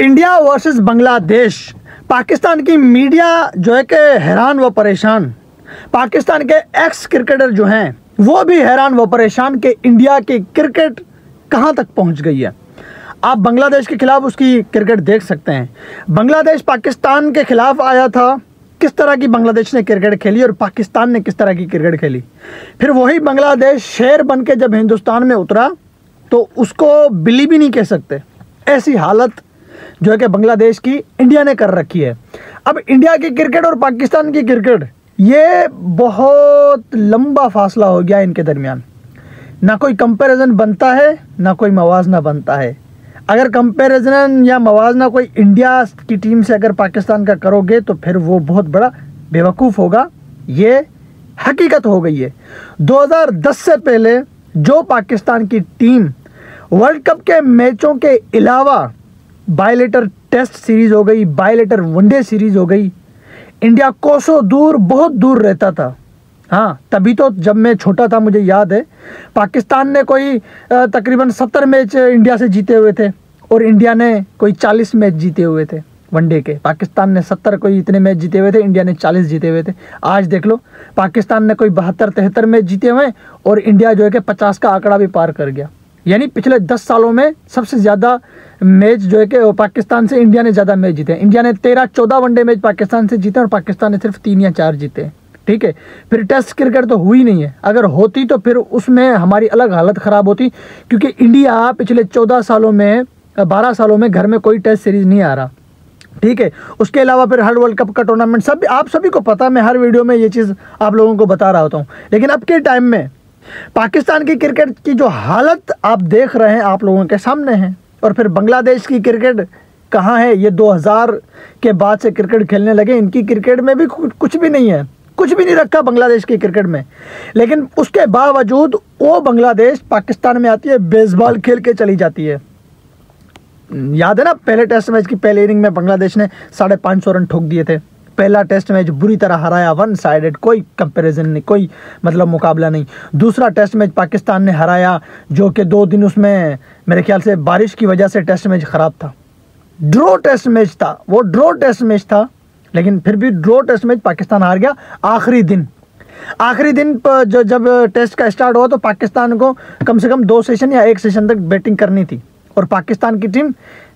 India versus Bangladesh, Pakistan की media जो है कि हैरान व परेशान। पाकिस्तान के एक्स क्रिकेटर जो हैं, वो भी हैरान व परेशान कि इंडिया की क्रिकेट कहाँ तक पहुँच गई है। आप बांग्लादेश के खिलाफ उसकी क्रिकेट देख सकते हैं। बांग्लादेश पाकिस्तान के खिलाफ आया था, किस तरह की बांग्लादेश ने क्रिकेट खेली और पाकिस्तान ने किस तरह की क्रिकेट खेली। फिर वही बांग्लादेश शेर बन के जब हिंदुस्तान में उतरा तो उसको बिली भी नहीं कह सकते। ऐसी हालत जो है कि बांग्लादेश की इंडिया ने कर रखी है। अब इंडिया की क्रिकेट और पाकिस्तान की क्रिकेट, ये बहुत लंबा फासला हो गया इनके दरमियान। ना कोई कंपैरिजन बनता है, ना कोई मवाजना बनता है। अगर कंपैरिजन या मवाजना कोई इंडिया की टीम से अगर पाकिस्तान का करोगे तो फिर वो बहुत बड़ा बेवकूफ़ होगा। ये हकीकत हो गई है। 2010 से पहले जो पाकिस्तान की टीम वर्ल्ड कप के मैचों के अलावा बायोलेटर टेस्ट सीरीज़ हो गई, बायोलेटर वनडे सीरीज़ हो गई। इंडिया कोसों दूर, बहुत दूर रहता था। हाँ तभी तो जब मैं छोटा था, मुझे याद है, पाकिस्तान ने कोई तकरीबन सत्तर मैच इंडिया से जीते हुए थे और इंडिया ने कोई चालीस मैच जीते हुए थे वनडे के। पाकिस्तान ने सत्तर कोई इतने मैच जीते हुए थे, इंडिया ने चालीस जीते हुए थे। आज देख लो, पाकिस्तान ने कोई बहत्तर, तिहत्तर मैच जीते हुए और इंडिया जो है कि पचास का आंकड़ा भी पार कर गया। यानी पिछले दस सालों में सबसे ज़्यादा मैच जो है कि पाकिस्तान से इंडिया ने ज़्यादा मैच जीते इंडिया ने तेरह, चौदह वनडे मैच पाकिस्तान से जीते और पाकिस्तान ने सिर्फ़ तीन या चार जीते ठीक है? फिर टेस्ट क्रिकेट तो हुई नहीं है। अगर होती तो फिर उसमें हमारी अलग हालत ख़राब होती, क्योंकि इंडिया पिछले चौदह सालों में, बारह सालों में घर में कोई टेस्ट सीरीज़ नहीं आ रहा। ठीक है? उसके अलावा फिर हर वर्ल्ड कप का टूर्नामेंट सब, आप सभी को पता मैं हर वीडियो में ये चीज़ आप लोगों को बता रहा होता हूँ। लेकिन अब के टाइम में, पाकिस्तान की क्रिकेट की जो हालत आप देख रहे हैं आप लोगों के सामने है। और फिर बांग्लादेश की क्रिकेट कहाँ है? ये 2000 के बाद से क्रिकेट खेलने लगे। इनकी क्रिकेट में भी कुछ भी नहीं है। कुछ भी नहीं रखा बांग्लादेश की क्रिकेट में। लेकिन उसके बावजूद वो बांग्लादेश पाकिस्तान में आती है, बेसबॉल खेल के चली जाती है। याद है ना, पहले टेस्ट मैच की पहले इनिंग में बांग्लादेश ने साढ़े पाँच सौ रन ठोक दिए थे। पहला टेस्ट मैच बुरी तरह हराया वन साइडेड कोई कंपैरिजन नहीं, कोई मतलब मुकाबला नहीं। दूसरा टेस्ट मैच पाकिस्तान ने हराया, जो कि दो दिन उसमें, मेरे ख्याल से बारिश की वजह से टेस्ट मैच ख़राब था। ड्रॉ टेस्ट मैच था, वो ड्रॉ टेस्ट मैच था, लेकिन फिर भी ड्रॉ टेस्ट मैच पाकिस्तान हार गया आखिरी दिन। आखिरी दिन जो, जब टेस्ट का स्टार्ट हुआ तो पाकिस्तान को कम से कम दो सेशन या एक सेशन तक बैटिंग करनी थी। और पाकिस्तान की टीम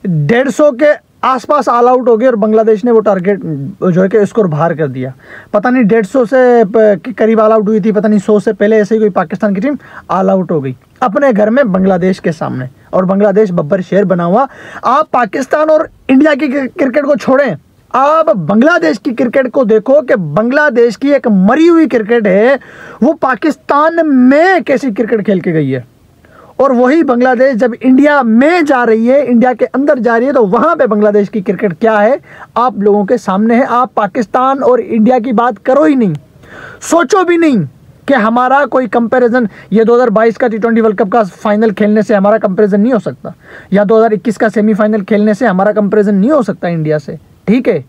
डेढ़ सौ के आसपास ऑल आउट हो गई और बांग्लादेश ने वो टारगेट जो है कि स्कोर बाहर कर दिया। पता नहीं डेढ़ सौ से करीब ऑल आउट हुई थी, पता नहीं सौ से पहले ऐसे ही कोई पाकिस्तान की टीम ऑल आउट हो गई। अपने घर में बांग्लादेश के सामने। और बांग्लादेश बब्बर शेर बना हुआ। आप पाकिस्तान और इंडिया की क्रिकेट को छोड़ें। आप बांग्लादेश की क्रिकेट को देखो कि बांग्लादेश की एक मरी हुई क्रिकेट है, वो पाकिस्तान में कैसी क्रिकेट खेल के गई है। और वही बांग्लादेश जब इंडिया में जा रही है, इंडिया के अंदर जा रही है तो वहाँ पे बांग्लादेश की क्रिकेट क्या है? आप लोगों के सामने है। आप पाकिस्तान और इंडिया की बात करो ही नहीं। सोचो भी नहीं कि हमारा कोई कंपैरिजन ये 2022 का टी ट्वेंटी वर्ल्ड कप का फाइनल खेलने से हमारा कंपैरिजन नहीं हो सकता। या 2021 का सेमीफाइनल खेलने से हमारा कंपैरिजन नहीं हो सकता इंडिया से। ठीक है?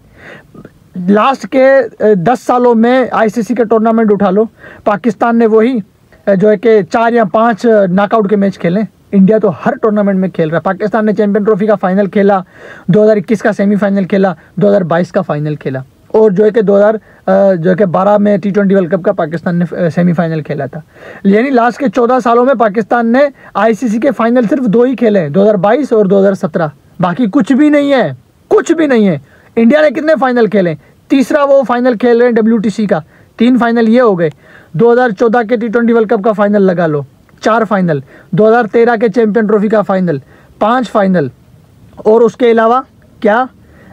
लास्ट के दस सालों में आईसीसी का टूर्नामेंट उठा लो। पाकिस्तान ने वही जो है कि चार या पाँच नॉकआउट के मैच खेले। इंडिया तो हर टूर्नामेंट में खेल रहा है। पाकिस्तान ने चैंपियन ट्रॉफी का फाइनल खेला 2021 का सेमीफाइनल खेला 2022 का फाइनल खेला। और जो है कि 2000 जो है कि 12 में टी ट्वेंटी वर्ल्ड कप का पाकिस्तान ने सेमीफाइनल खेला था। यानी लास्ट के 14 सालों में पाकिस्तान ने आईसीसी के फाइनल सिर्फ़ दो ही खेले 2022 और 2017 बाकी कुछ भी नहीं है, कुछ भी नहीं है। इंडिया ने कितने फाइनल खेले? तीसरा वो फाइनल खेल रहे हैं डब्ल्यू का। तीन फाइनल ये हो गए। 2014 के टी ट्वेंटी वर्ल्ड कप का फाइनल लगा लो। चार फाइनल 2013 के चैंपियन ट्रॉफी का फाइनल पाँच फाइनल और उसके अलावा क्या?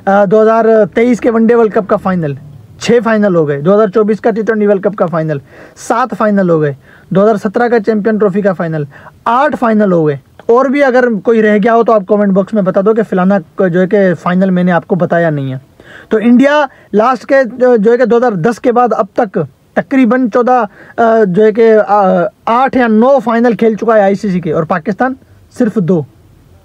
दो हज़ार तेईस के वनडे वर्ल्ड कप का फाइनल छः फाइनल हो गए। 2024 का टी ट्वेंटी वर्ल्ड कप का फाइनल सात फाइनल हो गए। 2017 का चैंपियन ट्रॉफी का फाइनल आठ फाइनल हो गए। और भी अगर कोई रह गया हो तो आप कमेंट बॉक्स में बता दो कि फिलाना जो है कि फाइनल मैंने आपको बताया नहीं है। तो इंडिया लास्ट के जो है कि 2010 के बाद अब तक तकरीबन चौदह जो है कि आठ या नौ फाइनल खेल चुका है आईसीसी के, और पाकिस्तान सिर्फ़ दो।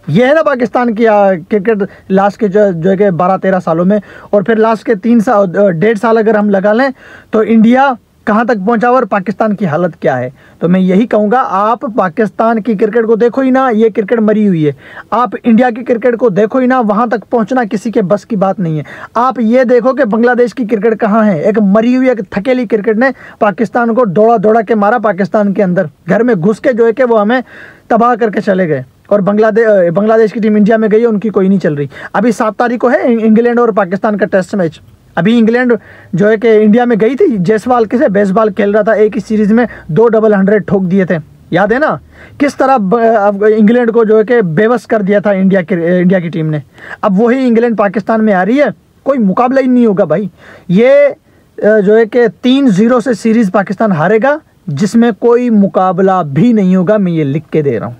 ये है ना पाकिस्तान की क्रिकेट लास्ट के जो जो है कि बारह तेरह सालों में, और फिर लास्ट के तीन साल डेढ़ साल अगर हम लगा लें तो इंडिया कहाँ तक पहुँचा और पाकिस्तान की हालत क्या है? तो मैं यही कहूँगा, आप पाकिस्तान की क्रिकेट को देखो ही ना, ये क्रिकेट मरी हुई है। आप इंडिया की क्रिकेट को देखो ही ना, वहाँ तक पहुँचना किसी के बस की बात नहीं है। आप ये देखो कि बांग्लादेश की क्रिकेट कहाँ है। एक मरी हुई, एक थकेली क्रिकेट ने पाकिस्तान को दौड़ा दौड़ा के मारा पाकिस्तान के अंदर। घर में घुस के जो है कि वो हमें तबाह करके चले गए। और बांग्लादेश बांग्लादेश की टीम इंडिया में गई है, उनकी कोई नहीं चल रही। अभी सात तारीख को है इंग्लैंड और पाकिस्तान का टेस्ट मैच। अभी इंग्लैंड जो है कि इंडिया में गई थी जयसवाल के से बेसबॉल खेल रहा था, एक ही सीरीज़ में दो डबल हंड्रेड ठोक दिए थे। याद है ना? किस तरह इंग्लैंड को जो है कि बेबस कर दिया था इंडिया की इंडिया की टीम ने। अब वही इंग्लैंड पाकिस्तान में आ रही है, कोई मुकाबला ही नहीं होगा भाई। ये जो है कि तीन ज़ीरो से सीरीज़ पाकिस्तान हारेगा, जिसमें कोई मुकाबला भी नहीं होगा, मैं ये लिख के दे रहा हूँ।